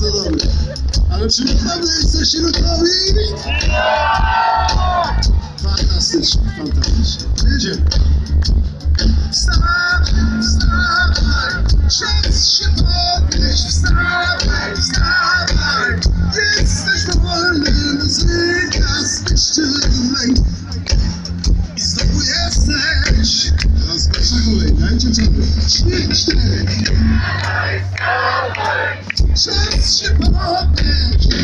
bardzo dobre. Ale czy naprawdę jesteście gotowi? Fantastycznie, fantastycznie. Jedziemy. Wstawaj, wstawaj, czas się podnieść, wstawaj, wstawaj. Jesteś wolny, muzyka zniszczy lęk. I znowu jesteś. Teraz kolej, dajcie czapy. Trzy, cztery. Czas się podnieść.